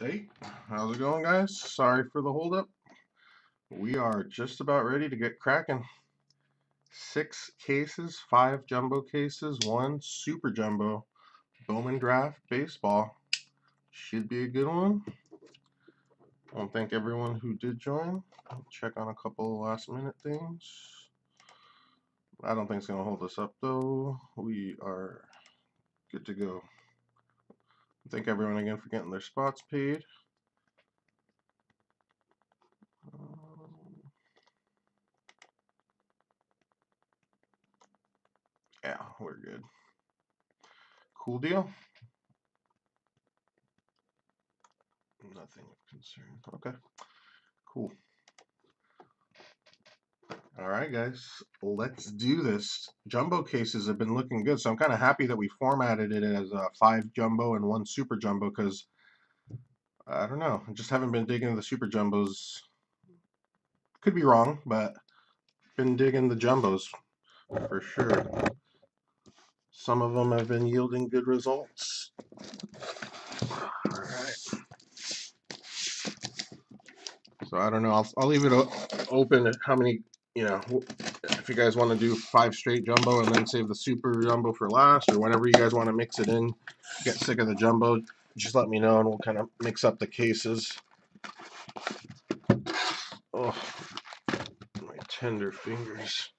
Hey, how's it going, guys? Sorry for the holdup. We are just about ready to get cracking. Six cases, five jumbo cases, one super jumbo Bowman Draft Baseball. Should be a good one. I want to thank everyone who did join. I'll check on a couple last minute things. I don't think it's going to hold us up, though. We are good to go. Thank everyone again for getting their spots paid. Um, yeah, we're good. Cool deal. Nothing of concern. Okay, cool. All right, guys, let's do this. Jumbo cases have been looking good, so I'm kind of happy that we formatted it as a five jumbo and one super jumbo because I don't know, I just haven't been digging the super jumbos. Could be wrong, but been digging the jumbos for sure. Some of them have been yielding good results. All right. So I don't know. I'll, I'll leave it open at how many you know, if you guys want to do five straight jumbo and then save the super jumbo for last, or whenever you guys want to mix it in, get sick of the jumbo, just let me know and we'll kind of mix up the cases. Oh, my tender fingers.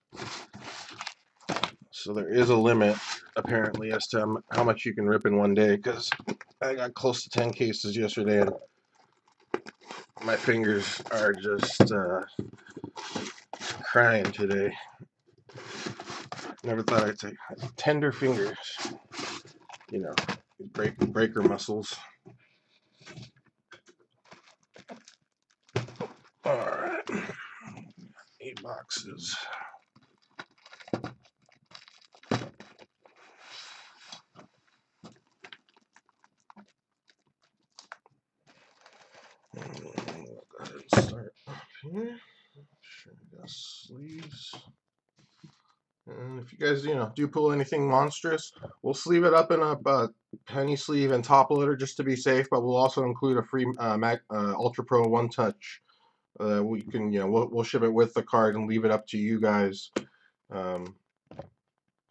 So there is a limit, apparently, as to how much you can rip in one day, because I got close to 10 cases yesterday, and my fingers are just uh, crying today. Never thought I'd say tender fingers. You know, break breaker muscles. All right, eight boxes. Start up here sleeves. And if guys, you know, do pull anything monstrous, we'll sleeve it up in a uh, penny sleeve and top loader just to be safe, but we'll also include a free uh, Mac, uh, Ultra Pro One Touch. Uh, we can, you know, we'll, we'll ship it with the card and leave it up to you guys um,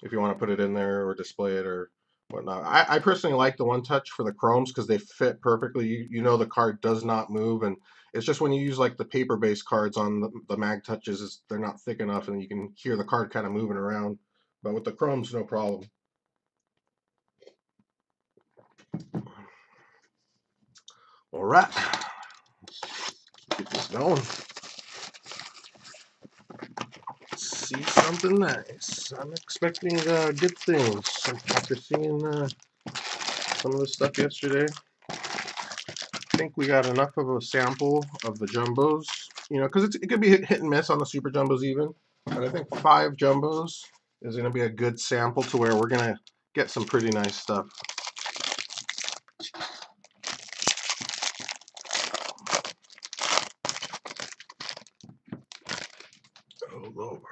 if you want to put it in there or display it or whatnot. I, I personally like the One Touch for the chromes because they fit perfectly. You, you know the card does not move and it's just when you use like the paper-based cards on the, the mag touches, they're not thick enough and you can hear the card kind of moving around. But with the crumbs, no problem. All right, Let's get this going. see something nice. I'm expecting uh, good things after seeing uh, some of the stuff yesterday I think we got enough of a sample of the jumbos, you know, because it could be hit, hit and miss on the super jumbos even. But I think five jumbos is going to be a good sample to where we're going to get some pretty nice stuff. Oh, Lord.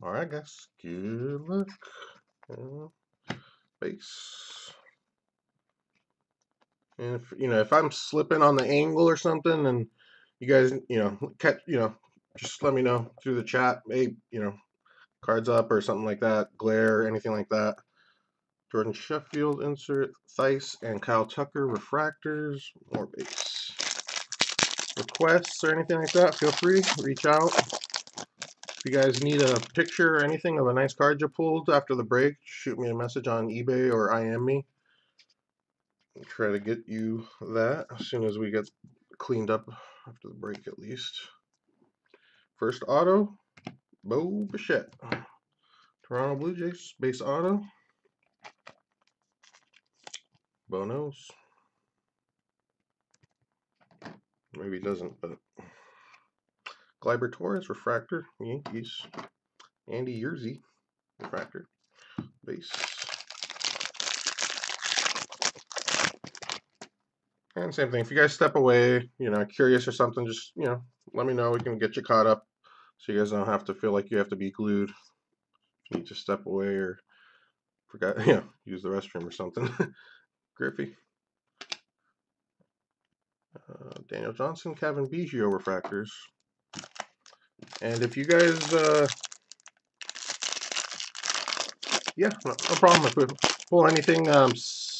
Alright guys, good luck. Uh, base. And if you know if I'm slipping on the angle or something and you guys you know catch you know just let me know through the chat hey you know cards up or something like that glare anything like that. Jordan Sheffield insert Thaiss and Kyle Tucker refractors more base. Requests or anything like that feel free reach out. If you guys need a picture or anything of a nice card you pulled after the break, shoot me a message on eBay or IM me. Try to get you that as soon as we get cleaned up after the break at least. First auto, Bo Bichette. Toronto Blue Jays, base auto. Bonos. Maybe he doesn't, but Gleyber Torres, refractor, Yankees. Andy Yerzy, refractor, base. And same thing, if you guys step away, you know, curious or something, just, you know, let me know. We can get you caught up so you guys don't have to feel like you have to be glued. You need to step away or forgot, yeah, use the restroom or something. Griffey. Uh, Daniel Johnson, Cavan Biggio refractors. And if you guys, uh, yeah, no, no problem. If we pull anything um,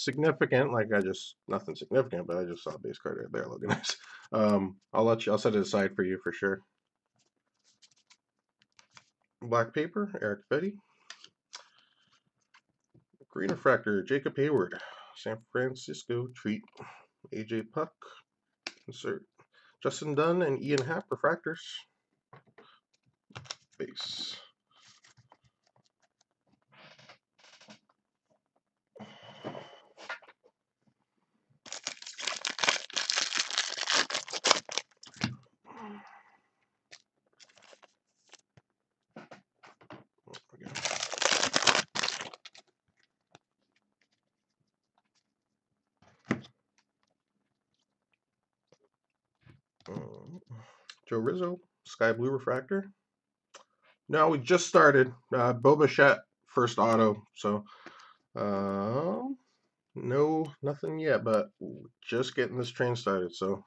significant, like I just, nothing significant, but I just saw a base card right there looking nice. Um, I'll let you, I'll set it aside for you for sure. Black paper, Erick Fedde. Green refractor, Jacob Heyward. San Francisco treat. AJ Puk. Insert. Justin Dunn and Ian Happ refractors. Base. Joe Rizzo, Sky Blue Refractor. No, we just started. Uh, Bo first auto, so uh, no, nothing yet, but just getting this train started. So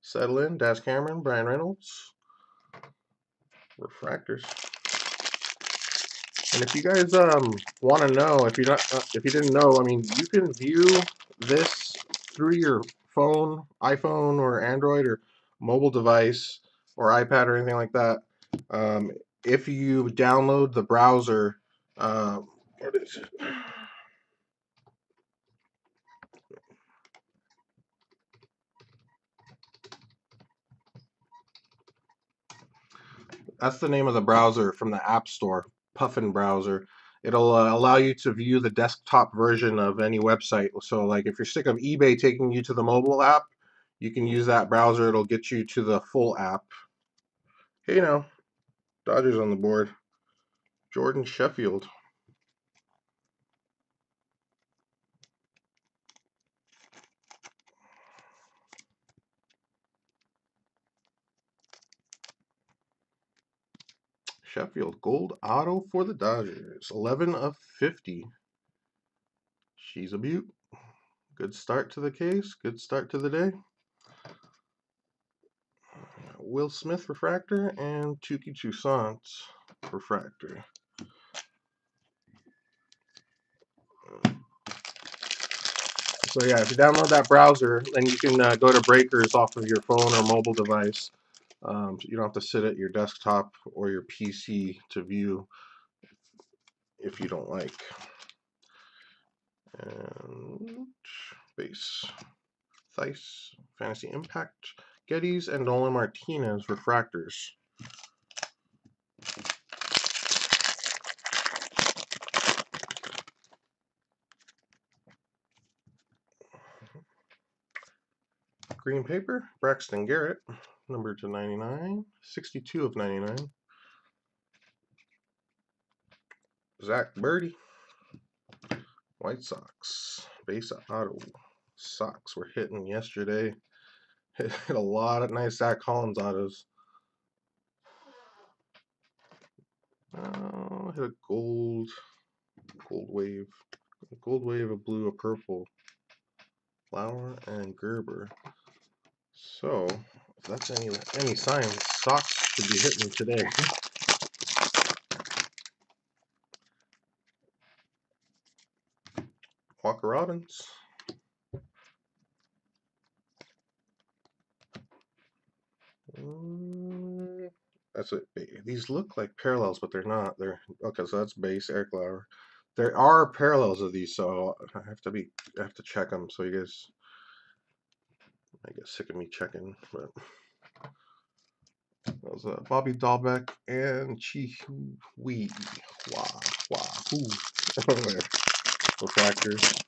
settle in. Daz Cameron, Bryan Reynolds, refractors. And if you guys um want to know, if you not, uh, if you didn't know, I mean, you can view this through your phone, iPhone or Android or mobile device or iPad or anything like that, um, if you download the browser, um? That's the name of the browser from the App Store, Puffin browser. It'll uh, allow you to view the desktop version of any website. So, like if you're sick of eBay taking you to the mobile app, you can use that browser. It'll get you to the full app. Hey now, Dodgers on the board. Jordan Sheffield. Sheffield gold auto for the Dodgers. 11 of 50. She's a beaut. Good start to the case. Good start to the day. Will Smith refractor and Touki Toussaint refractor. So yeah, if you download that browser, then you can uh, go to breakers off of your phone or mobile device. Um, so you don't have to sit at your desktop or your PC to view if you don't like. And base, Thaiss, Fantasy Impact, Gettys and Nolan Martinez refractors. Green paper, Braxton Garrett, number to 99, 62 of 99. Zack Burdi, White Sox, base auto. Sox were hitting yesterday. Hit a lot of nice Zach Collins autos. Uh, hit a gold, gold wave, gold wave, a blue, a purple, Lauer and Gerber. So, if that's any any sign, Sox should be hitting today. Walker Robbins. Mm, that's it. These look like parallels, but they're not. They're okay. So that's base Eric Lauer. There are parallels of these, so I have to be. I have to check them. So you guys, I get sick of me checking, but. That was uh, Bobby Dalbec and Chi Wee Wah Wahoo. Refractors.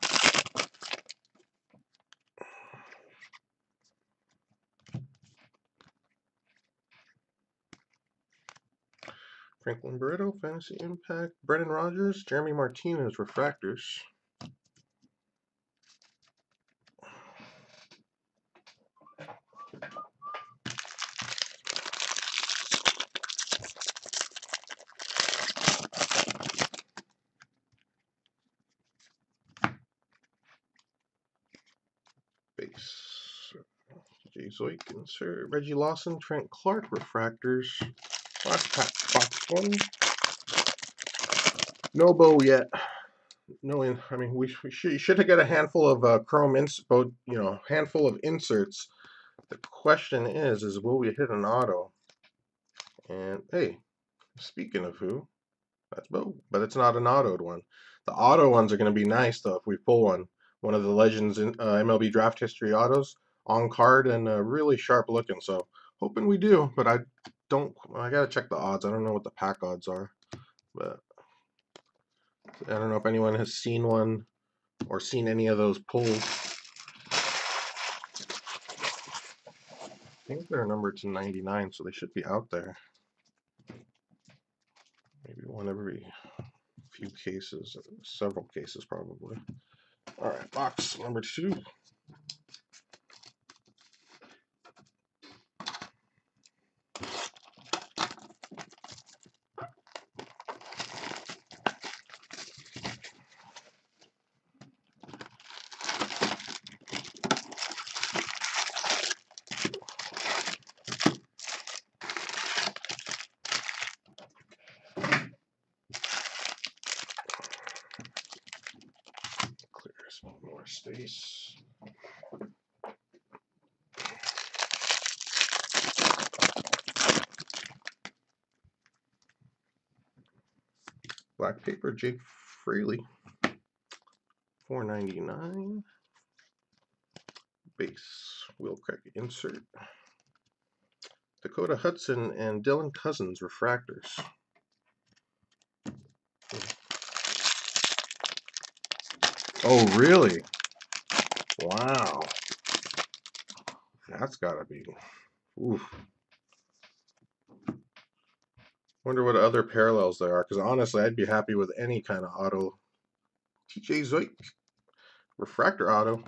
Franklin Barreto, Fantasy Impact, Brendan Rodgers, Jeremy Martinez, Refractors. Base. Jay Zeuch, Sir Reggie Lawson, Trent Clark, Refractors. Last pack, box one. No bow yet. No, in, I mean, we, we should, should have got a handful of uh, chrome ins, both, you know, handful of inserts. The question is, is will we hit an auto? And hey, speaking of who, that's Bo, but it's not an autoed one. The auto ones are going to be nice though if we pull one. One of the Legends in uh, MLB Draft History autos on card and uh, really sharp looking. So hoping we do, but I don't. I gotta check the odds. I don't know what the pack odds are, but I don't know if anyone has seen one or seen any of those pulled. I think they're numbered to 99, so they should be out there. Maybe one every few cases, several cases probably. All right, box number two. Clear some more space. Black paper, Jake ninety nine. Base, Will Craig insert. Dakota Hudson and Dylan Cozens refractors. Oh, really? Wow. That's gotta be. Oof. Wonder what other parallels there are, because honestly, I'd be happy with any kind of auto. TJ Zeuch. Refractor auto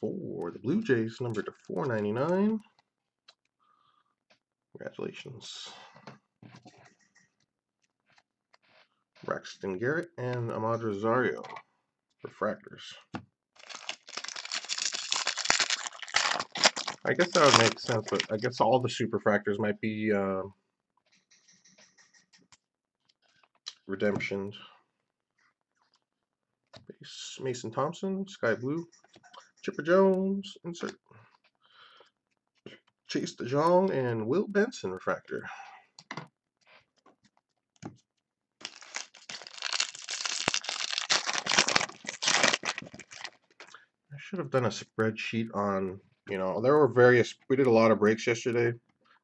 for the Blue Jays, number to 499. Congratulations. Braxton Garrett and Amed Rosario refractors. I guess that would make sense, but I guess all the superfractors might be uh, redemptioned. Base Mason Thompson, Sky Blue, Chipper Jones, insert. Chase DeJong and Will Benson refractor. I should have done a spreadsheet on, you know, there were various, we did a lot of breaks yesterday.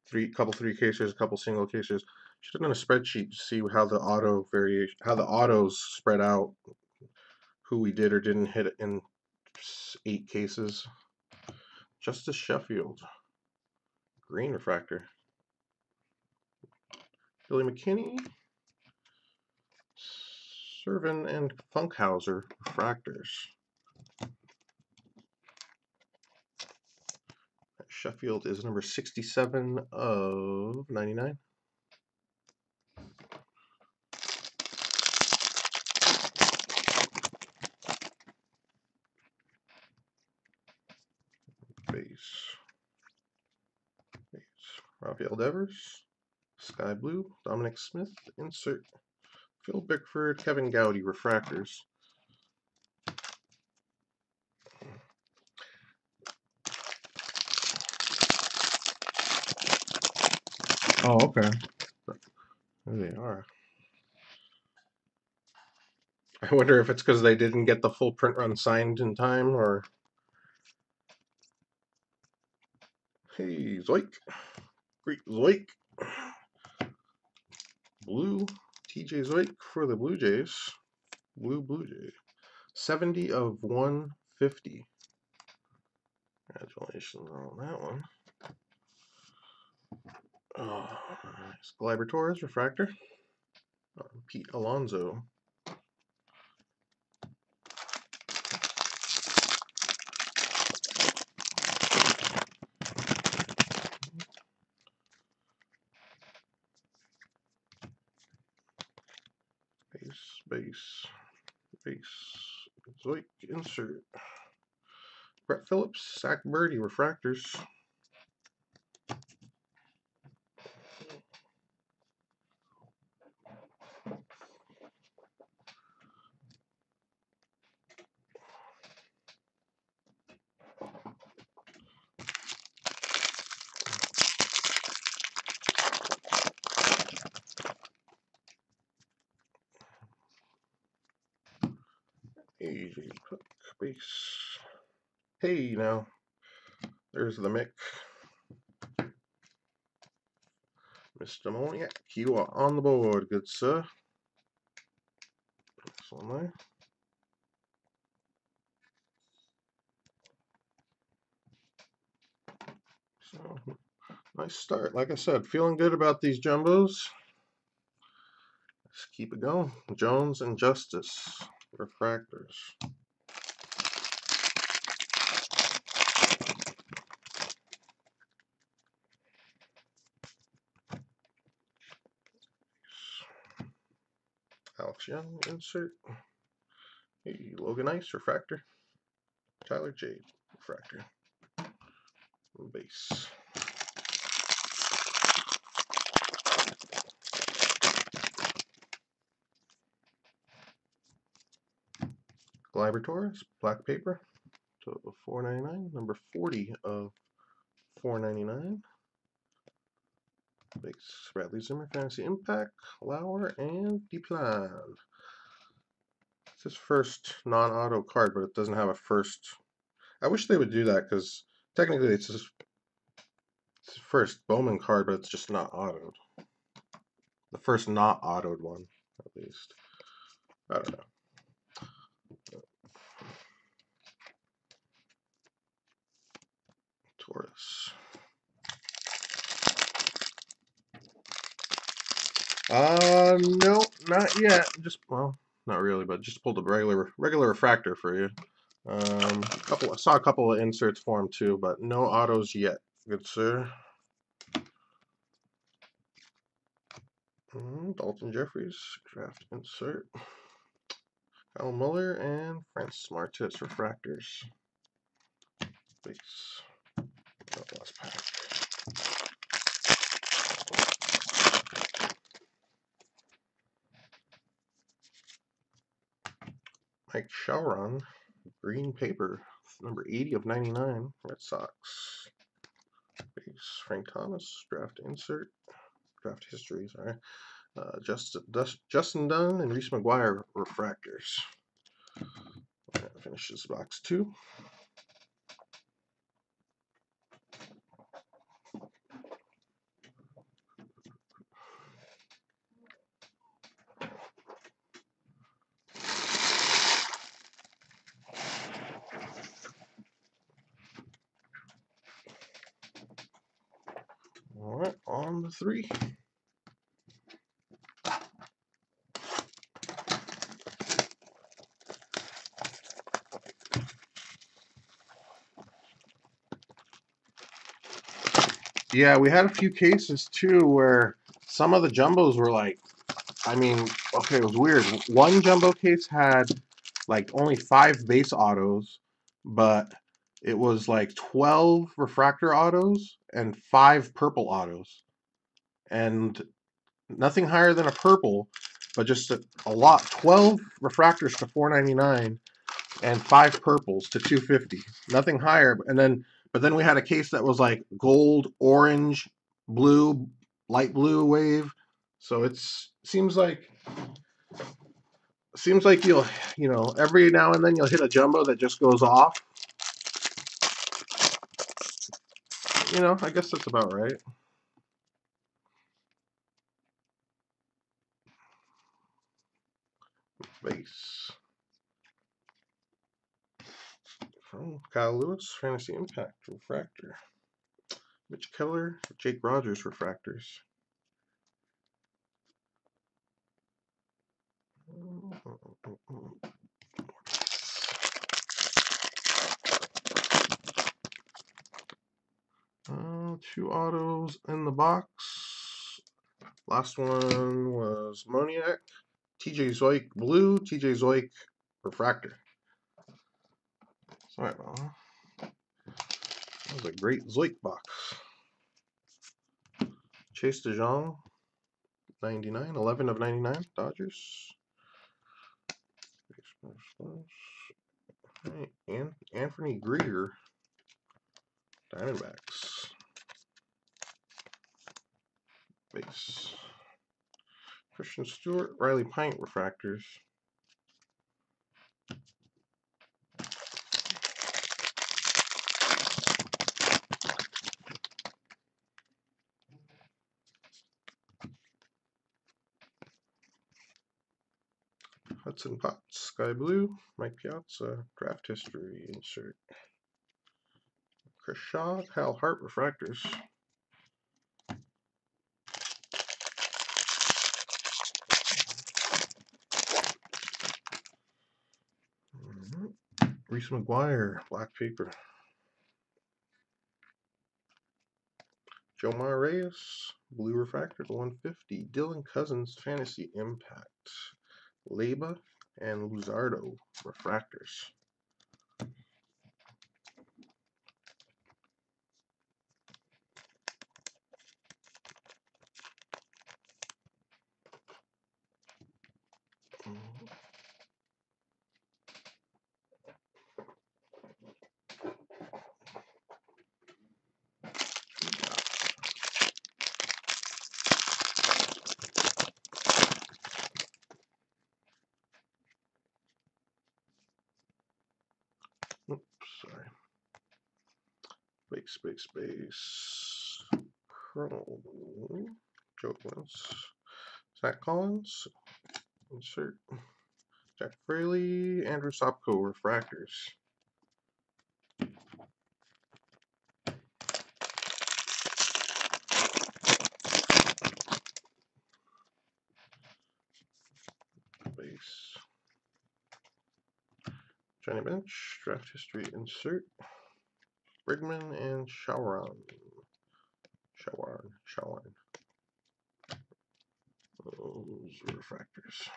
Three, couple three cases, a couple single cases. Should have done a spreadsheet to see how the auto variation, how the autos spread out, who we did or didn't hit in eight cases. Justus Sheffield, green refractor. Billy McKinney, Servin and Funkhouser refractors. Sheffield is number 67 of 99. Base. Base. Rafael Devers. Sky Blue. Dominic Smith. Insert. Phil Bickford. Kevin Gowdy. Refractors. Oh, okay. There they are. I wonder if it's because they didn't get the full print run signed in time, or... Hey, Zeuch. Zeuch. Blue. TJ Zeuch for the Blue Jays. Blue Blue Jay. 70 of 150. Congratulations on that one. Oh, nice. Torres, refractor. Uh, Pete Alonso. Base, base. Zeuch, insert. Brett Phillips, Zack Burdi, refractors. Easy Puck base. Hey, now. The Mick. Mr. Moniak, you are on the board, good sir. There. So, nice start. Like I said, feeling good about these jumbos. Let's keep it going. Jones and Justice refractors. gem insert. Hey, Logan Ice, Refractor. Tyler Jade, Refractor. Base. Laboratories, black paper, so 4.99, number 40 of 4.99. Big Bradley Zimmer, Fantasy Impact, Lauer, and Deplan. It's his first non-auto card, but it doesn't have a first. I wish they would do that because technically it's his first Bowman card, but it's just not autoed. The first not autoed one, at least. I don't know. Taurus. Uh, no, not yet. Just well, not really, but just pulled a regular regular refractor for you. Um, couple, I saw a couple of inserts for him too, but no autos yet. Good sir. Mm, Dalton Jefferies, draft insert. Kyle Muller and Francis Martes refractors. Base. Last pack. Mike Shawaryn, green paper, number 80 of 99, Red Sox. Base Frank Thomas, draft insert, draft history, sorry. Uh, Justin, Justin Dunn and Reese McGuire refractors. That finishes box two. All the three. Yeah, we had a few cases too where some of the jumbos were like, I mean, okay, it was weird. One jumbo case had like only five base autos, but it was like 12 refractor autos and five purple autos. And nothing higher than a purple, but just a, a lot 12 refractors to 499 and five purples to 250. Nothing higher. And then but then we had a case that was like gold, orange, blue, light blue wave. So it's seems like seems like you'll you know every now and then you'll hit a jumbo that just goes off. You know, I guess that's about right. Base. From Kyle Lewis, Fantasy Impact Refractor. Mitch Keller, Jake Rogers Refractors. Uh, two autos in the box. Last one was Moniak, TJ Zeuch Blue, TJ Zeuch Refractor. Sorry, that was a great Zeuch box. Chase DeJong, 99, 11 of 99, Dodgers. And Anthony Greer, Diamondbacks. Base. Christin Stewart, Riley Pint refractors. Hudson Potts, Sky Blue, Mike Piazza, Draft History Insert. Chris Shaw, Hal Hart Refractors. Reese McGuire, Black Paper. Jomar Reyes, Blue Refractor to 150. Dylan Cozens, Fantasy Impact. Leba and Luzardo, Refractors. Mhm. Oops, sorry. Space, space, space. Chrome. Joe Wentz. Zach Collins. Insert. Jack Fraley. Andrew Sopko. Refractors. Base. Johnny Bench. Draft history. Insert. Bridgman and Shawaryn. Those refractors.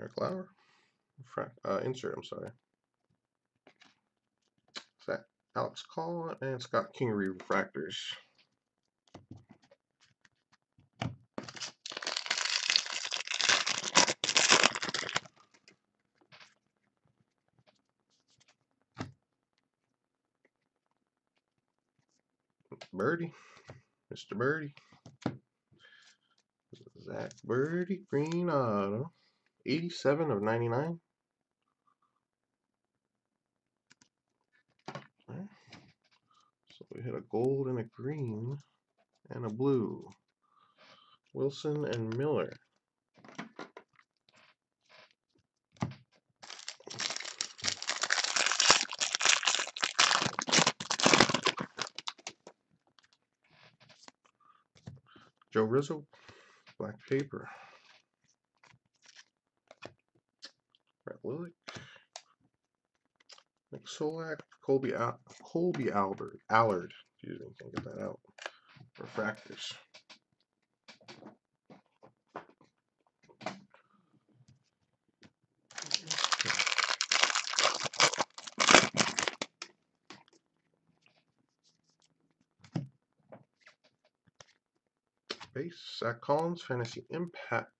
Eric Lauer. Uh, insert, I'm sorry. Alex Call and Scott Kingery refractors. Burdi. Mr. Burdi. Zack Burdi, green auto. 87 of 99. Okay. So we hit a gold and a green and a blue. Wilson and Miller. Joe Rizzo, black paper. Brett Willick, Nick Solak, Kolby Al Kolby Albert Allard. Excuse me, can't get that out. Refractors. Zach Collins, Fantasy Impact.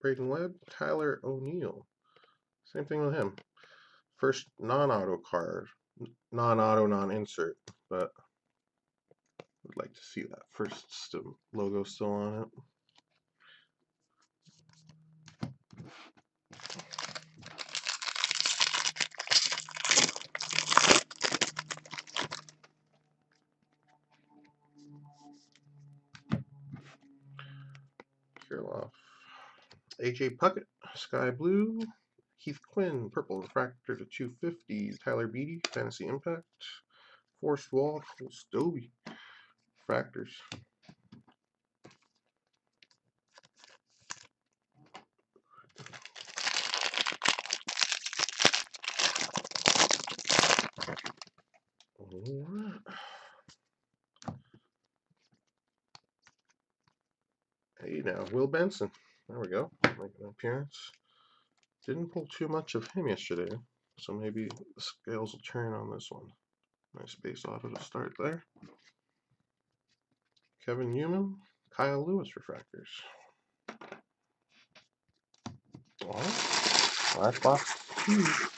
Braden Webb, Tyler O'Neill. Same thing with him. First non-auto card. Non-auto, non-insert, but would like to see that first logo still on it. AJ Puckett, Sky Blue. Keith Quinn, Purple Refractor to 250. Tyler Beede, Fantasy Impact. Forced Wall, Stobie. Refractors. Hey now, Will Benson. There we go. Making an appearance. Didn't pull too much of him yesterday, so maybe the scales will turn on this one. Nice base auto to start there. Kevin Newman, Kyle Lewis refractors. Alright, last box.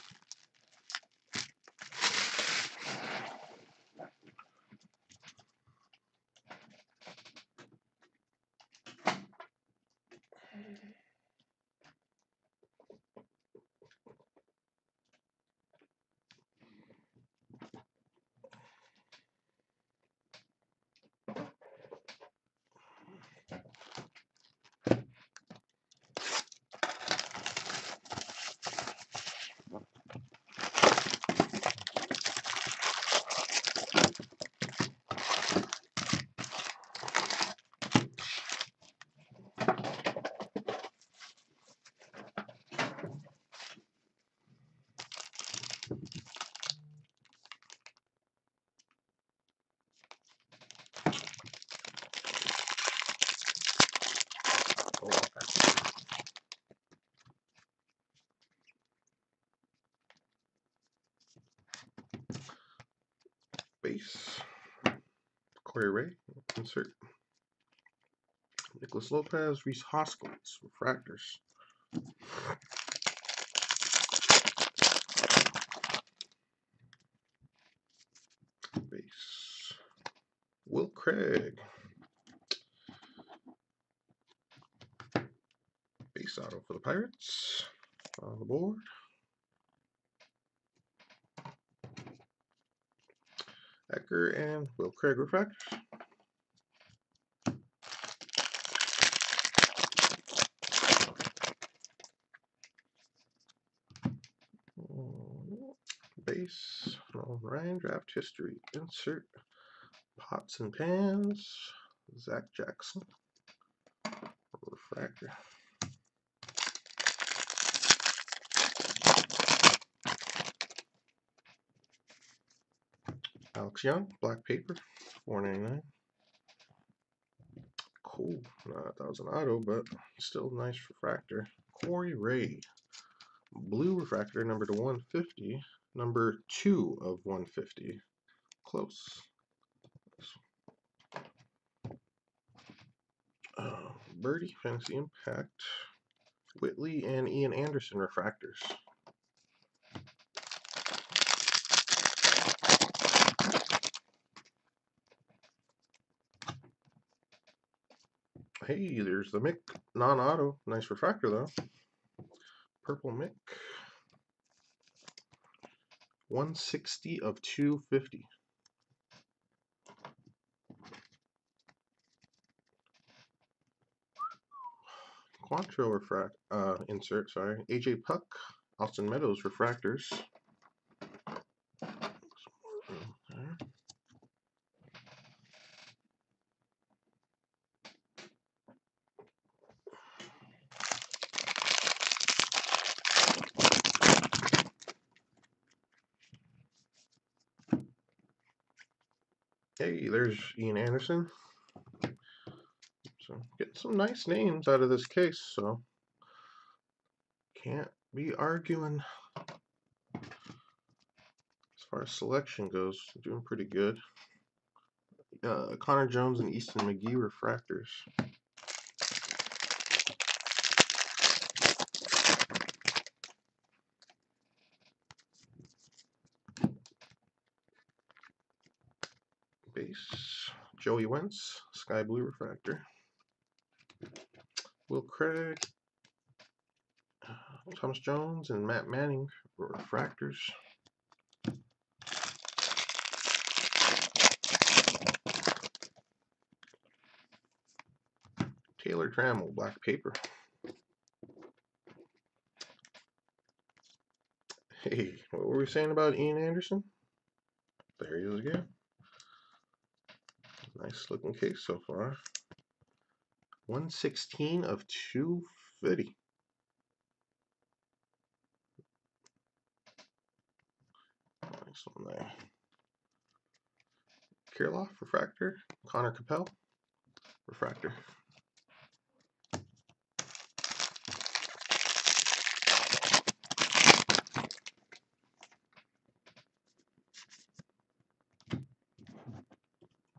Corey Ray, insert. Nicholas Lopez, Rhys Hoskins, refractors. Base. Will Craig. Base auto for the Pirates. On the board. Ecker and Will Craig refractors. Base, Ryan draft history, insert pots and pans, Zach Jackson, refractor. Alex Young, black paper, four ninety nine. Cool. Not that was an auto, but still nice refractor. Corey Ray, blue refractor number to 150, number two of 150. Close. Uh, Burdi, Fantasy Impact, Whitley, and Ian Anderson refractors. Hey, there's the Mick non-auto. Nice refractor though. Purple Mick. 160 of 250. Quantro refract uh, insert, sorry. AJ Puk, Austin Meadows refractors. Hey, there's Ian Anderson. So getting some nice names out of this case, so can't be arguing. As far as selection goes, doing pretty good. Uh, Connor Jones and Easton McGee refractors. base. Joey Wentz, sky blue refractor. Will Craig, uh, Thomas Jones, and Matt Manning refractors. Taylor Trammell, black paper. Hey, what were we saying about Ian Anderson? There he is again. Nice looking case so far. 116 of 250. Nice one there. Kirilloff, refractor. Conner Capel, refractor.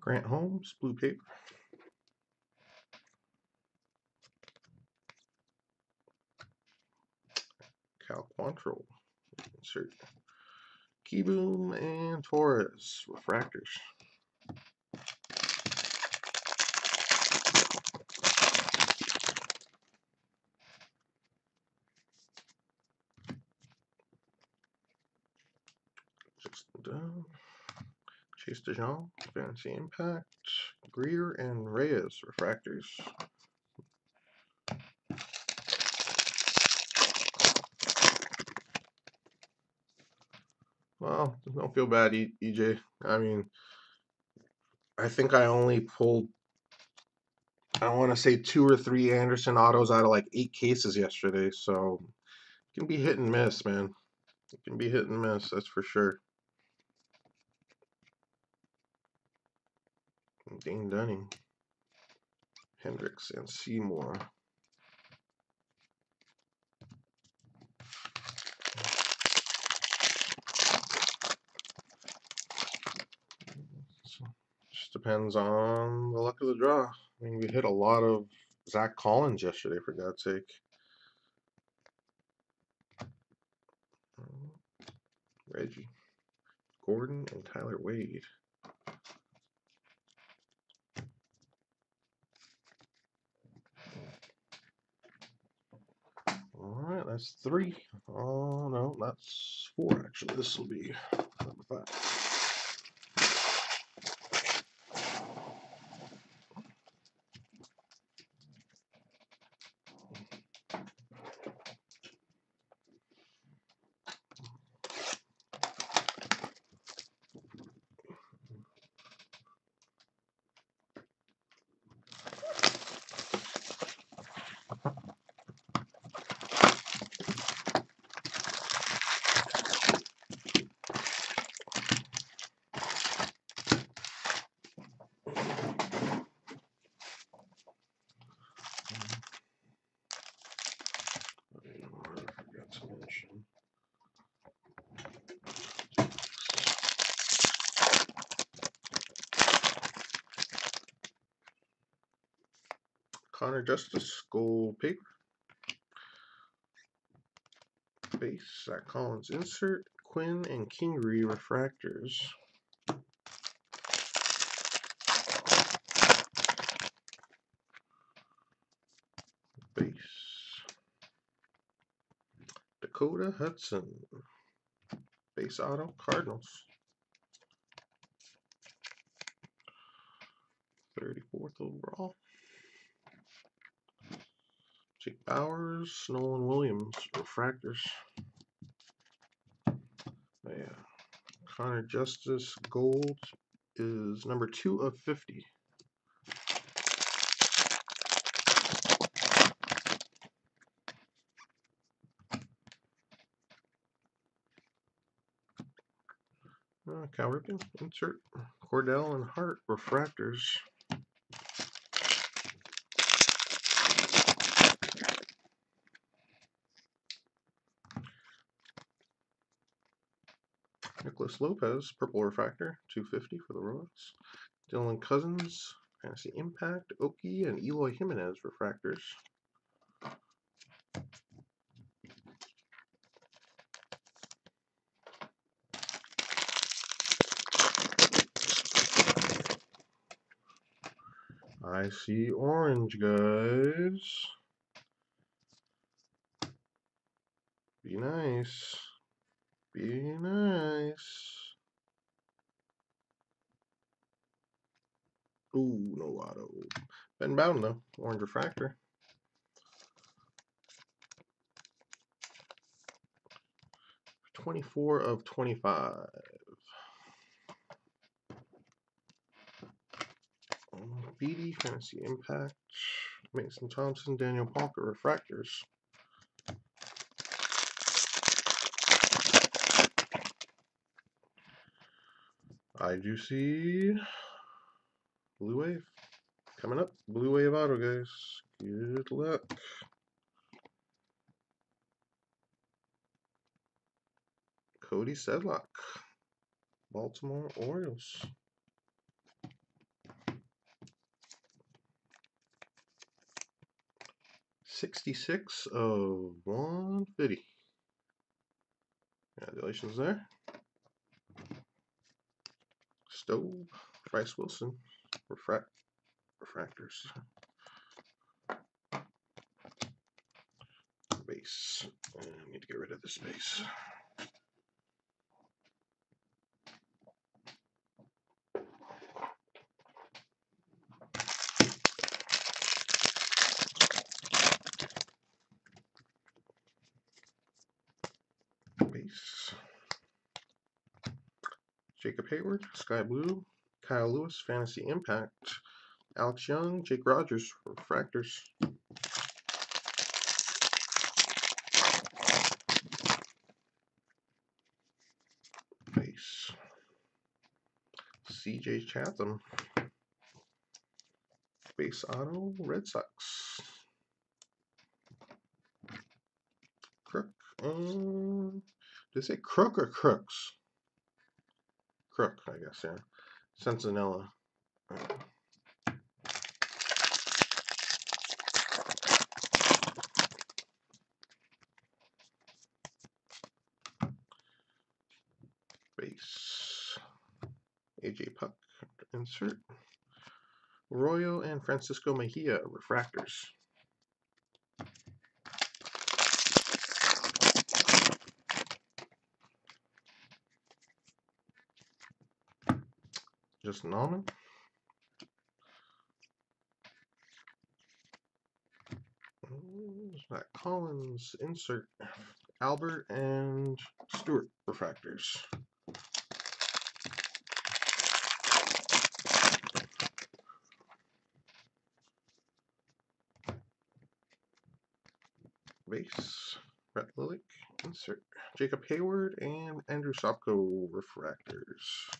Grant Holmes, blue paper. Cal Quantrill, insert. Kieboom and Torres, refractors. Just done. DeJong, Fantasy Impact, Greer, and Reyes, Refractors. Well, don't feel bad, EJ. I mean, I think I only pulled, I want to say two or three Anderson autos out of like eight cases yesterday. So it can be hit and miss, man. It can be hit and miss, that's for sure. Dane Dunning, Hendricks, and Seymour. Just depends on the luck of the draw. I mean, we hit a lot of Zach Collins yesterday, for God's sake. Reggie, Gordon, and Tyler Wade. All right, that's three. Oh no, that's four actually. This will be number five. I forgot to mention. Connor Justice, gold paper. Base, Zach Collins insert, Quinn and Kingery refractors. Base. Dakota Hudson. Base auto, Cardinals. 34th overall. Jake Bauers, Williams, refractors. Yeah. Connor Justice Gold is number two of 50. Uh, Cal Ripken, insert. Cordell and Hart, refractors. Nicholas Lopez, purple refractor, 250 for the Royals. Dylan Cozens, Fantasy Impact, Okey, and Eloy Jimenez refractors. I see orange, guys. Be nice. Be nice. Ooh, no auto. Ben Bowden, though. Orange refractor. Twenty-four of twenty-five. Um, BD Fantasy Impact. Mason Thompson, Daniel Parker refractors. I do see Blue Wave coming up. Blue Wave Auto, guys. Good luck. Cody Sedlock, Baltimore Orioles. Sixty-six of one fifty. Congratulations there. Stove, Bryce Wilson, refract refractors. Base. I need to get rid of this base. Base. Jacob Heyward, Sky Blue, Kyle Lewis, Fantasy Impact, Alex Young, Jake Rogers, Refractors. Base. CJ Chatham. Base Auto, Red Sox. Krook. Um, did they say Crook or Crooks? Crook, I guess, yeah. Sentinella. Base. AJ Puk, insert. Royal and Francisco Mejia refractors. Justin Allman. Matt Collins, insert Albert and Stewart refractors. Base, Brett Lillick, insert Jacob Heyward and Andrew Sopko refractors.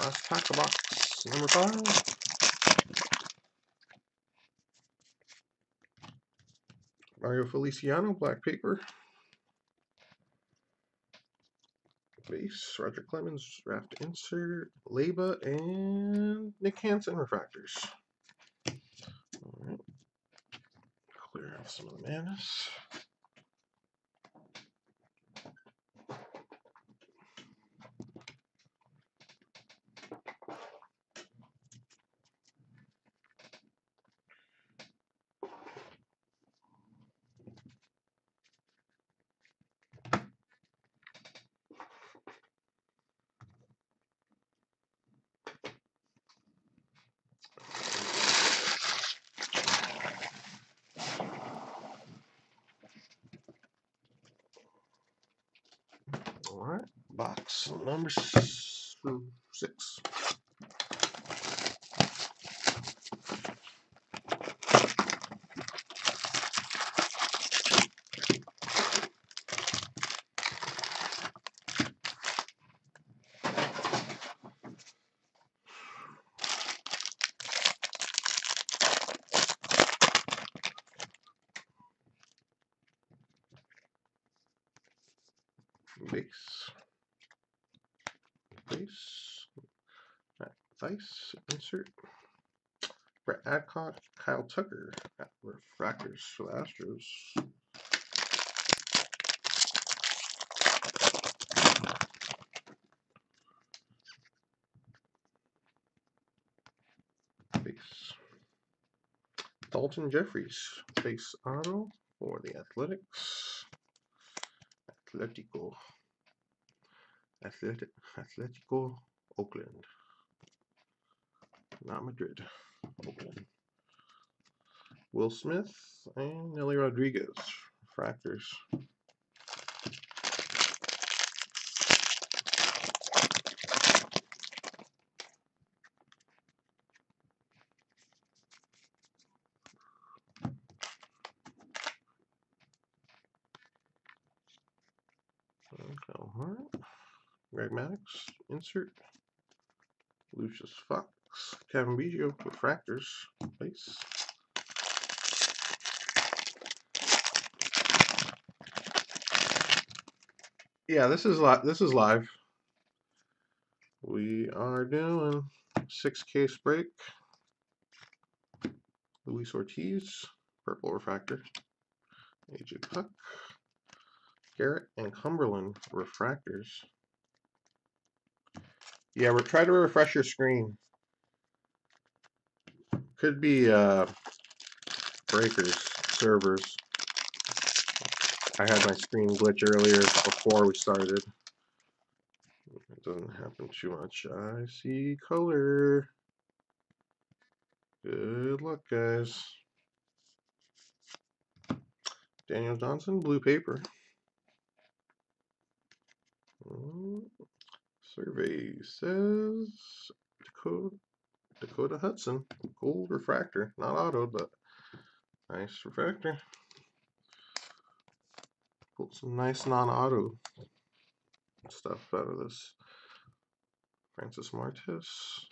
Last pack of box number five. Mario Feliciano, black paper. Base, Roger Clemens, draft insert, Leba, and Nick Hansen refractors. All right. Clear out some of the madness. All right, box number s- six. Base. Base. Matt insert. Brett Adcock, Kyle Tucker, at refractors for the Astros. Base. Dalton Jefferies, base auto for the Athletics. Atletico. Athletic, Atletico Oakland. Not Madrid. Oakland. Will Smith and Nelly Rodriguez. Fractors. Greg Maddux, insert. Lucius Fox, Cavan Biggio, refractors, base. Yeah, this is live. This is live. We are doing six case break. Luis Ortiz, purple refractor. AJ Puk, Garrett, and Cumberland refractors. Yeah, we're trying to refresh your screen. Could be uh, breakers, servers. I had my screen glitch earlier before we started. It doesn't happen too much. I see color. Good luck, guys. Daniel Johnson, blue paper. Mm, Survey says Dakota, Dakota Hudson, gold refractor, not auto, but nice refractor. Pulled some nice non-auto stuff out of this. Francis Martes.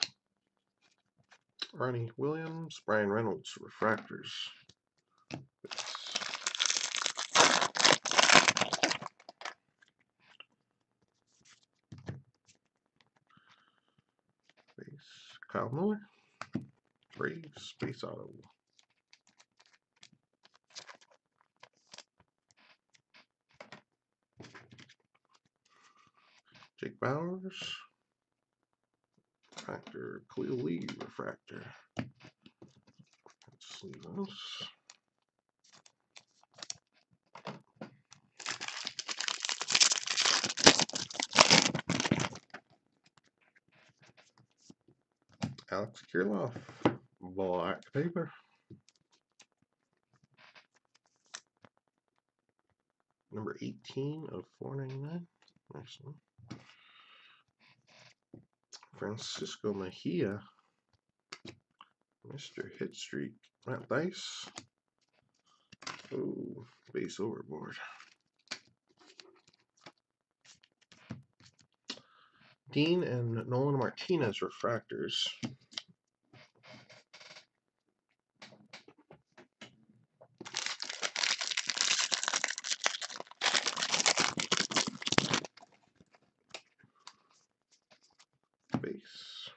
Ronnie Williams, Bryan Reynolds, refractors. Kyle Muller. Braves Space Auto. Jake Bauers. Refractor. Khalil Lee refractor. Let's see this. Alex Kirilloff, black paper. Number 18 of 499. Nice one. Francisco Mejia. Mr. Hit Streak. Matt Dice. Oh, base overboard. Dean and Nolan Martinez refractors. Base.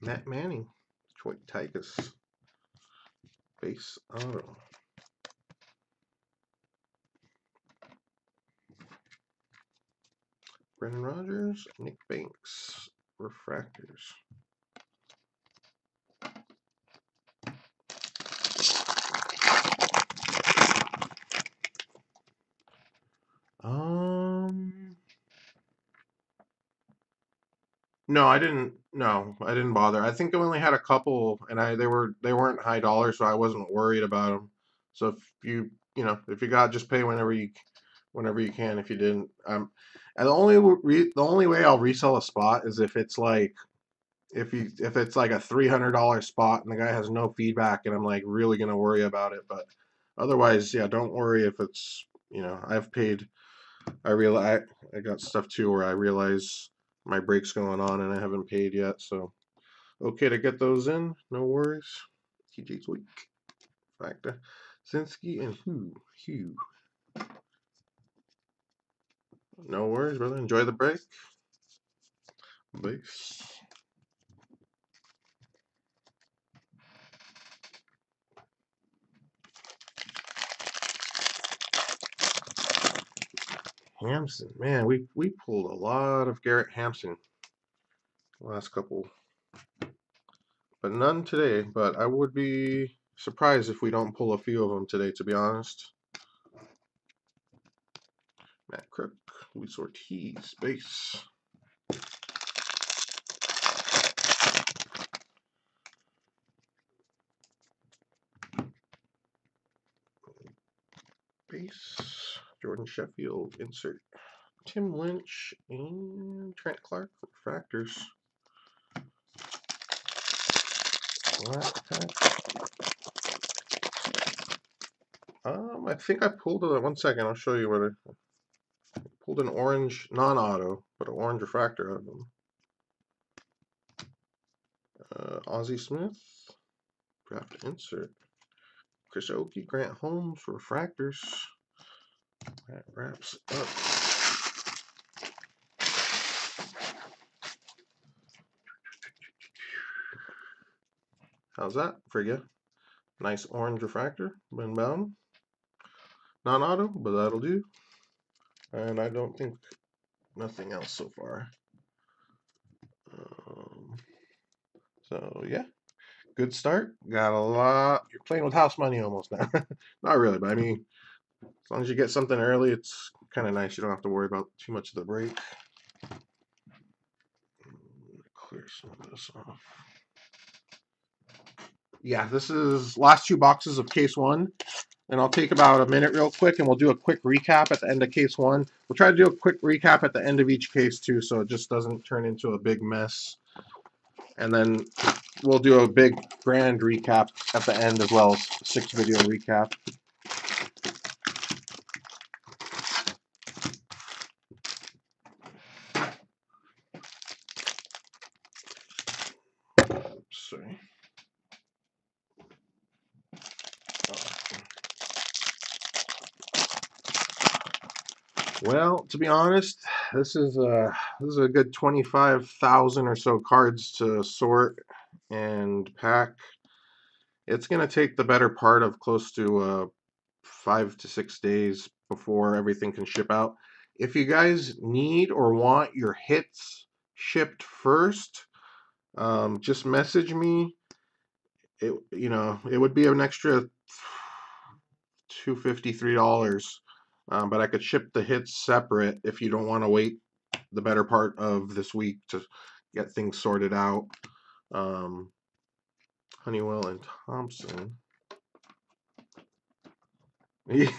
Matt Manning, Detroit Tigers. Base auto. Brendan Rodgers, Nick Banks, refractors. No, I didn't. No, I didn't bother. I think I only had a couple, and I they were they weren't high dollar, so I wasn't worried about them. So if you you know if you got, just pay whenever you whenever you can. If you didn't, um, and the only re, the only way I'll resell a spot is if it's like if you if it's like a three hundred dollar spot and the guy has no feedback and I'm like really gonna worry about it. But otherwise, yeah, don't worry if it's you know I've paid. I realize I, I got stuff too where I realize my break's going on and I haven't paid yet. So okay to get those in, no worries. TJ's week. Factor. Sinsky and Hugh. Hugh. No worries, brother. Enjoy the break. Base. Hampson, man, we we pulled a lot of Garrett Hampson last couple, but none today. But I would be surprised if we don't pull a few of them today, to be honest. Matt Krook, Luis Ortiz, base. Base. Jordan Sheffield, insert. Tim Lynch and Trent Clark, refractors. Um, I think I pulled it. One second, I'll show you what I pulled an orange non-auto, but an orange refractor out of them. Uh, Smith, draft insert. Chris Okey, Grant Holmes, refractors. That wraps up. How's that you? Nice orange refractor, been bound. Non-auto, but that'll do. And I don't think nothing else so far. Um, so yeah, good start. Got a lot. You're playing with house money almost now. Not really, but I mean, as long as you get something early, it's kind of nice. You don't have to worry about too much of the break. Clear some of this off. Yeah, this is last two boxes of case one. And I'll take about a minute real quick and we'll do a quick recap at the end of case one. We'll try to do a quick recap at the end of each case too, so it just doesn't turn into a big mess. And then we'll do a big grand recap at the end as well, six video recap. Sorry. Well, to be honest, this is uh this is a good 25,000 or so cards to sort and pack. It's going to take the better part of close to uh, five to six days before everything can ship out. If you guys need or want your hits shipped first, um, just message me. It you know it would be an extra two fifty three dollars, um, but I could ship the hits separate if you don't want to wait the better part of this week to get things sorted out. Um, Honeywell and Thompson. Yeah,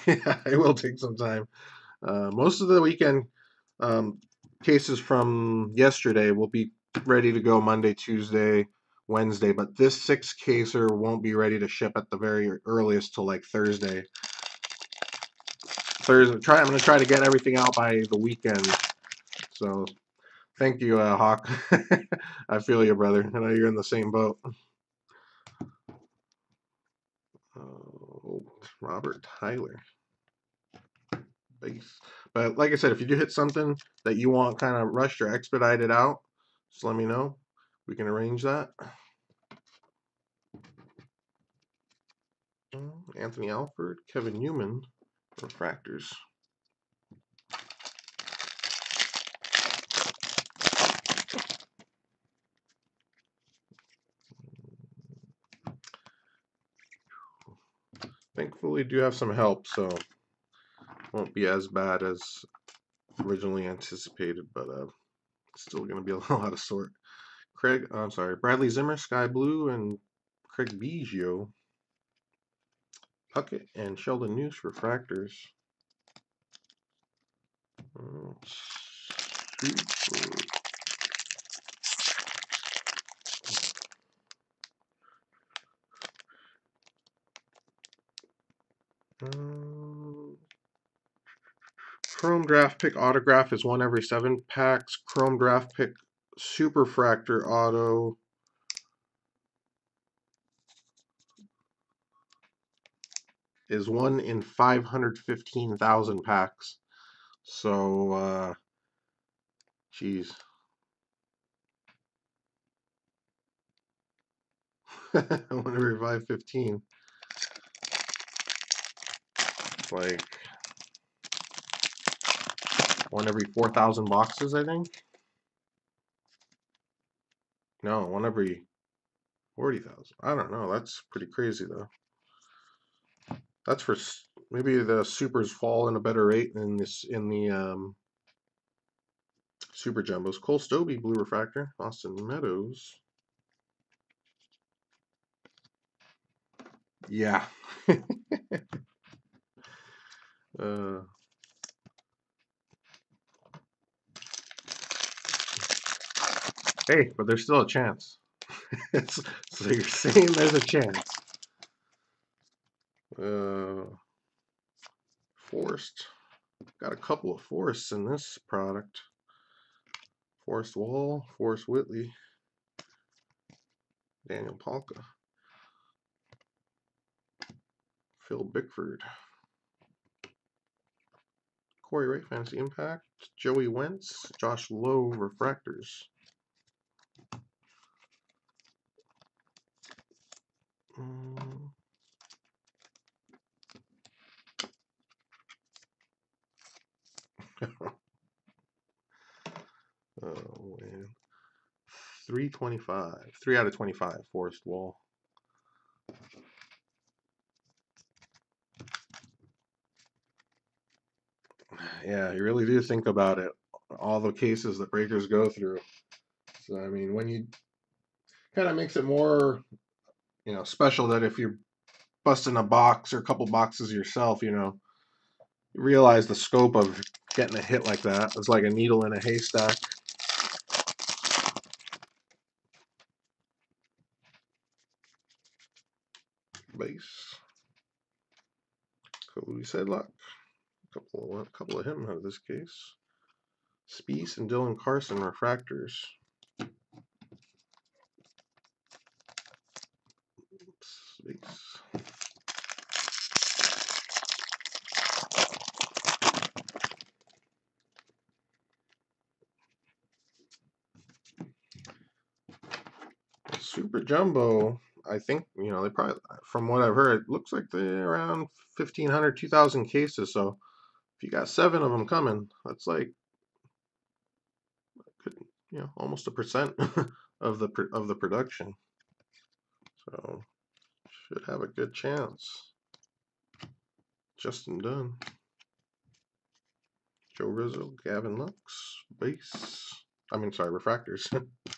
it will take some time. Uh, most of the weekend um, cases from yesterday will be ready to go Monday, Tuesday, Wednesday, but this six caser won't be ready to ship at the very earliest till like Thursday. Thursday, try. I'm gonna try to get everything out by the weekend. So, thank you, uh, Hawk. I feel you, brother. I know you're in the same boat. Oh, Robert Tyler. Base. But like I said, if you do hit something that you want kind of rushed or expedited out, just let me know. We can arrange that. Anthony Alford, Kevin Newman, refractors. Thankfully, do have some help, so won't be as bad as originally anticipated, but uh, still going to be a lot of sort. Craig, I'm sorry, Bradley Zimmer, Sky Blue, and Craig Biggio. Puckett and Sheldon Neuse refractors. Uh. Um, Chrome Draft Pick Autograph is one every seven packs. Chrome Draft Pick Superfractor Auto. Is one in 515,000 packs. So, uh, geez. one every 515 like one every 4,000 boxes, I think. No, one every 40,000. I don't know. That's pretty crazy, though. That's for maybe the supers fall in a better rate than this in the um, super jumbos. Cole Stobbe, blue refractor. Austin Meadows. Yeah. Uh, hey, but there's still a chance. so you're saying there's a chance. Uh, Forrest. Got a couple of Forrests in this product. Forrest Wall, Forrest Whitley, Daniel Palka, Phil Bickford. Corey Ray, Fantasy Impact. Joey Wentz, Josh Lowe, Refractors. Um, oh man. 325. 3 out of 25, Forrest Wall. yeah, you really do think about it. All the cases that breakers go through. So I mean, when you kind of makes it more, you know, special that if you're busting a box or a couple boxes yourself, you know, realize the scope of getting a hit like that. It's like a needle in a haystack. Base. Cody Sedlock couple of, a couple of him out of this case. Spieth and Dylan Carlson refractors. Space. Super Jumbo, I think, you know, they probably, from what I've heard, it looks like they're around 1,500, 2,000 cases. So if you got seven of them coming, that's like, you know, almost a percent of the of the production. So should have a good chance. Justin Dunn. Joe Rizzo, Gavin Lux, base. I mean, sorry, refractors.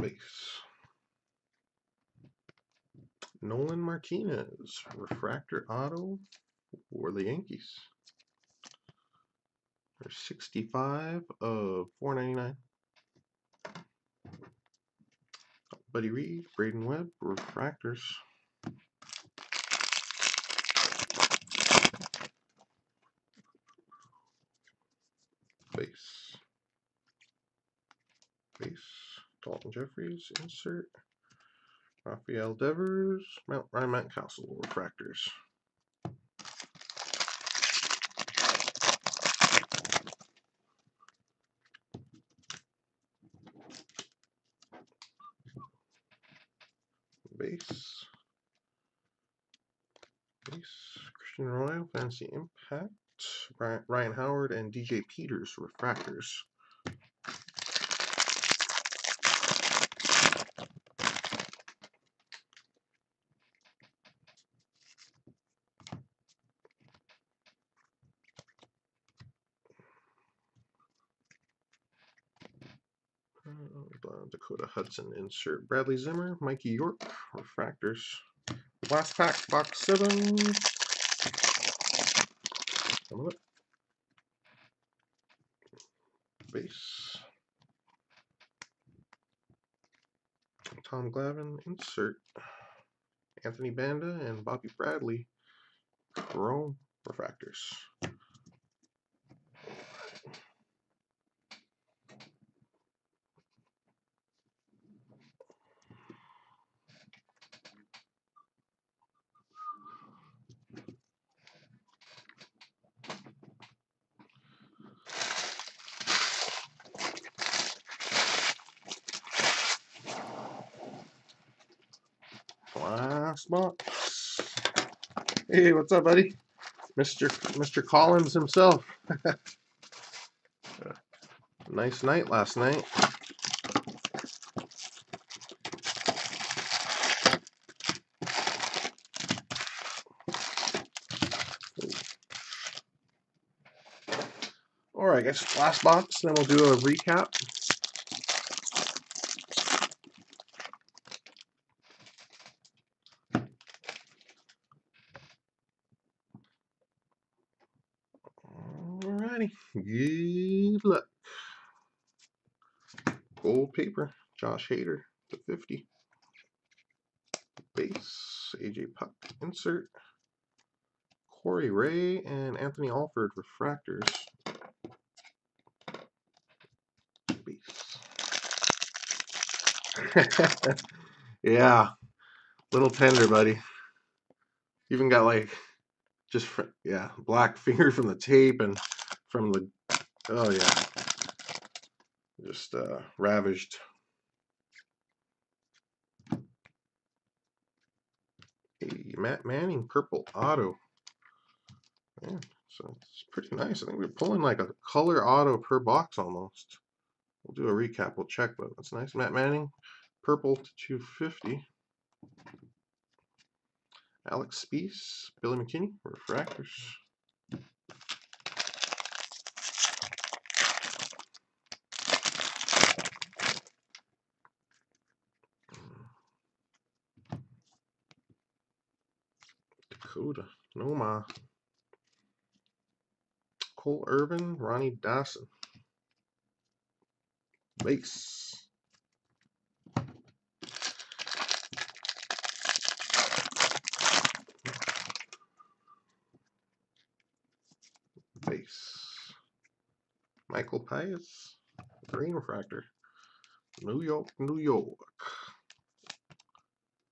base. Nolan Martinez, refractor auto for the Yankees. There's 65 of 499. Buddy Reed, Braden Webb, refractors. Base. Base. Daulton Jefferies, insert. Rafael Devers, Mount Ryan Mountcastle, refractors. Base. Base. Christian Royal, Fantasy Impact. Ryan Howard and DJ Peters, refractors. Dakota Hudson insert. Bradley Zimmer, Mikey York, refractors. Last pack, box seven. Some of it. Base. Tom Glavine, insert. Anthony Banda and Bobby Bradley, Chrome refractors. Last box. Hey, what's up, buddy? Mr. Mr. Collins himself. nice night last night. All right, I guess last box, then we'll do a recap. Alrighty, good luck. Gold paper, Josh Hader to 50. Base, AJ Puk insert. Corey Ray and Anthony Alford refractors. Base. yeah, little tender, buddy. Even got like just yeah, black finger from the tape and from the oh yeah, just uh, ravaged. Matt Manning, purple auto. Yeah, so it's pretty nice. I think we're pulling like a color auto per box almost. We'll do a recap. We'll check, but that's nice. Matt Manning, purple to 250. Alex Speas, Billy McKinney, refractors. Dakota, Noma. Oh, Cole Irvin, Ronnie Dawson. Base. Base. Michael Pius, Green Refractor. New York, New York.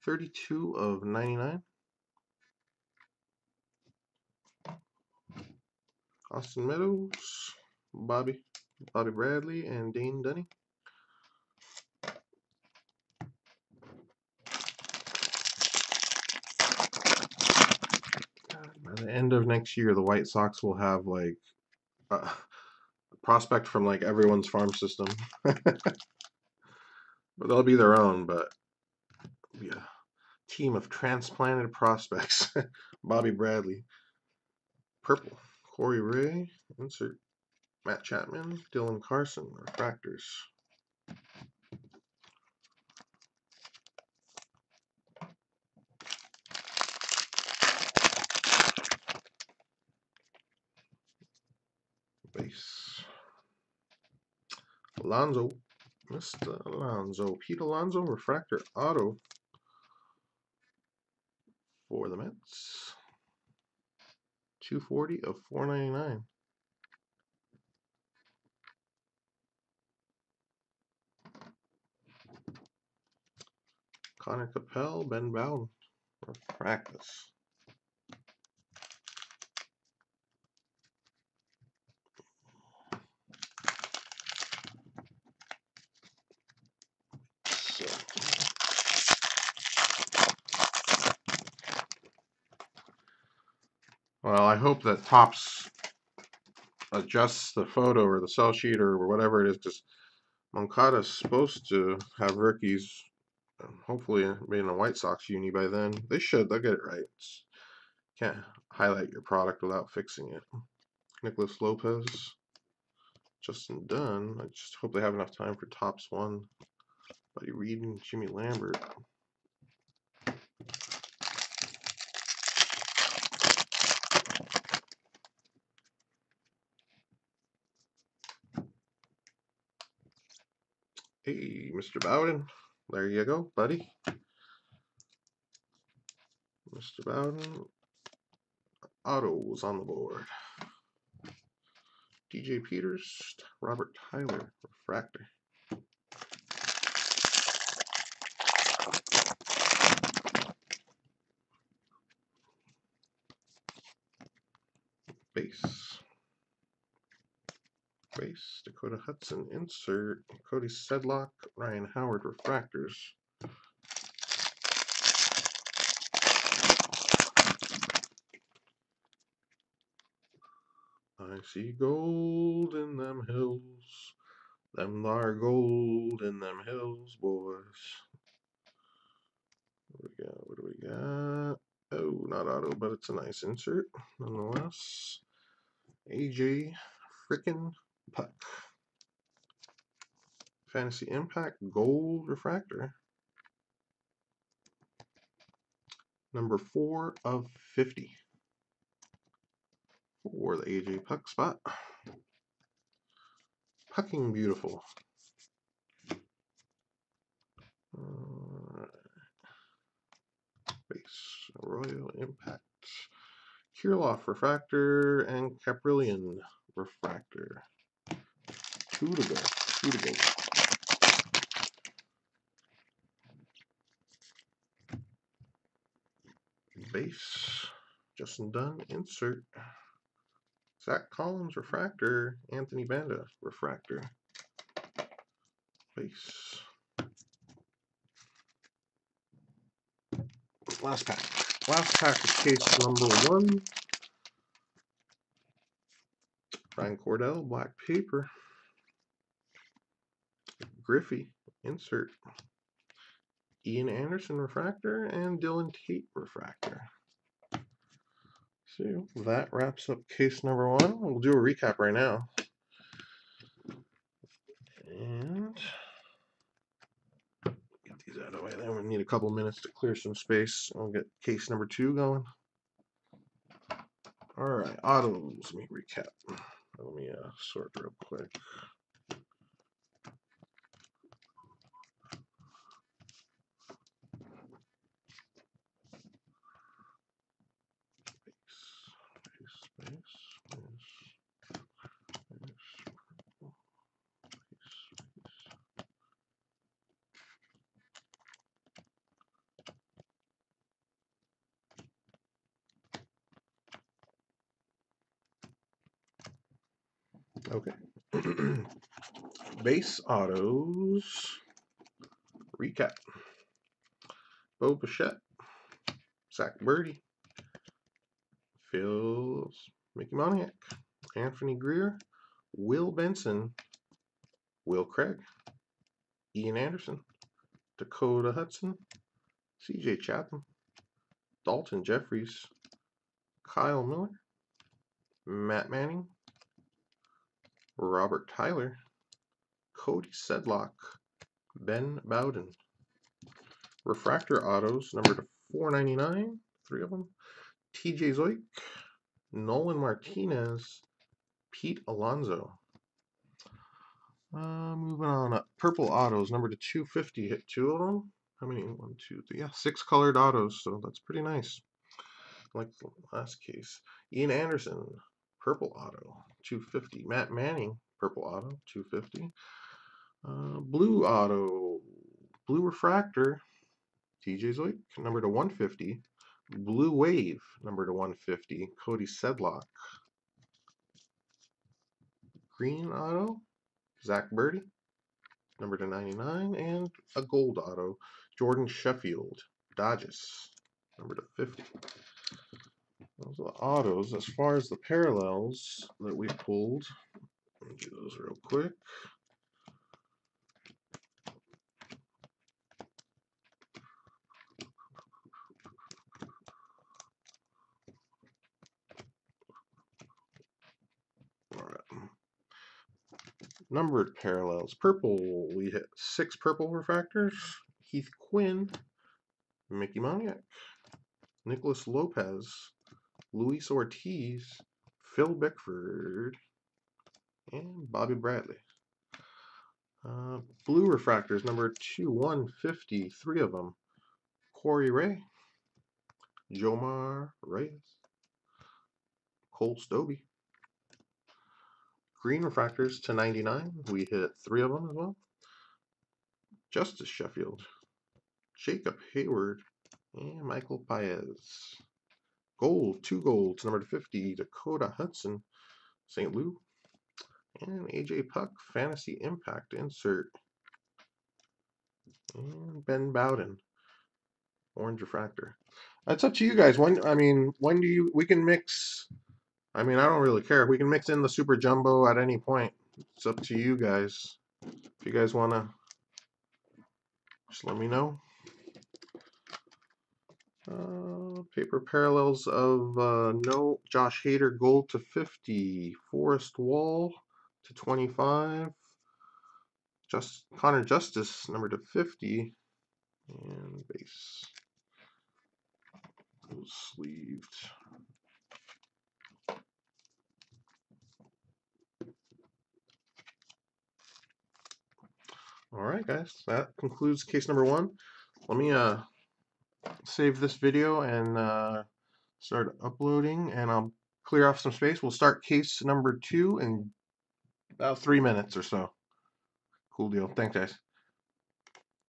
32 of 99. Austin Meadows, Bobby, Bobby Bradley, and Dane Dunning. By the end of next year, the White Sox will have like a prospect from like everyone's farm system. but they'll be their own, but be a team of transplanted prospects. Bobby Bradley. Purple. Corey Ray. Insert. Matt Chapman. Dylan Carlson, Refractors. Base. Alonso, Mr. Alonso, Pete Alonso, Refractor Auto for the Mets. 240 of 499. Connor Capel, Ben Bowden for practice. Well, I hope that Topps adjusts the photo or the cell sheet or whatever it is, because Moncada's supposed to have rookies, um, hopefully being a White Sox uni by then. They should, they'll get it right. Can't highlight your product without fixing it. Nicholas Lopez, Justin Dunn. I just hope they have enough time for Topps one. Buddy Reed and Jimmy Lambert. Hey, Mr. Bowden. There you go, buddy. Mr. Bowden. Autos on the board. DJ Peters, Robert Tyler, Refractor. Base. Base, Dakota Hudson, insert, Cody Sedlock, Ryan Howard, Refractors. I see gold in them hills. Them are gold in them hills, boys. What do we got? What do we got? Oh, not auto, but it's a nice insert nonetheless. AJ frickin' Puk. Fantasy Impact Gold Refractor. Number four of 50 for the AJ Puk spot. Pucking beautiful. Base Royal Impact. Kirloff Refractor and Caprillion Refractor. To go. Base. Justin Dunn. Insert. Zack Collins Refractor. Anthony Banda Refractor. Base. Last pack. Last pack is case number one. Ryan Cordell, black paper. Griffey, insert. Ian Anderson refractor and Dylan Tate refractor. So that wraps up case number one. We'll do a recap right now. And get these out of the way. Then we need a couple minutes to clear some space. I'll get case number two going. All right, autos. Let me recap. Let me uh, sort real quick. Space, space, space, space, space, space. Okay. Base autos. Recap. Bo Bichette. Zack Burdi. Phil's Mickey Moniak. Anthony Greer. Will Benson. Will Craig. Ian Anderson. Dakota Hudson. CJ Chatham. Daulton Jefferies. Kyle Muller. Matt Manning. Robert Tyler. Cody Sedlock. Ben Bowden. Refractor autos, number to 499, three of them. TJ Zeuch, Nolan Martinez, Pete Alonso. Uh, moving on. Purple autos, number to 250, hit two of them. How many? One, two, three. Yeah, six colored autos, so that's pretty nice. Like the last case. Ian Anderson, purple auto, 250. Matt Manning, purple auto, 250. Uh, blue auto, blue refractor, TJ Zeuch, number to 150. Blue Wave, number to 150. Cody Sedlock. Green auto, Zack Burdi, number to 99. And a gold auto, Jordan Sheffield, Dodges, number to 50. Those are the autos. As far as the parallels that we pulled, let me do those real quick. Numbered parallels. Purple, we hit six purple refractors. Heath Quinn, Mickey Moniak, Nicholas Lopez, Luis Ortiz, Phil Bickford, and Bobby Bradley. Uh, blue refractors, number 2, 150, three of them. Corey Ray, Jomar Reyes, Cole Stobbe, Green refractors to 99. We hit three of them as well. Justus Sheffield, Jacob Heyward, and Michael Paez. Gold, two golds, number 50, Dakota Hudson, St. Lou, and AJ Puk, Fantasy Impact insert. And Ben Bowden, Orange Refractor. That's up to you guys. When I mean, when do you we can mix I mean, I don't really care. We can mix in the Super Jumbo at any point. It's up to you guys. If you guys want to, just let me know. Uh, paper parallels of uh, no Josh Hader gold to 50, Forrest Wall to 25, just Connor Justus number to 50, and base sleeved. All right, guys, that concludes case number one. Let me uh, save this video and uh, start uploading, and I'll clear off some space. We'll start case number two in about three minutes or so. Cool deal. Thanks, guys.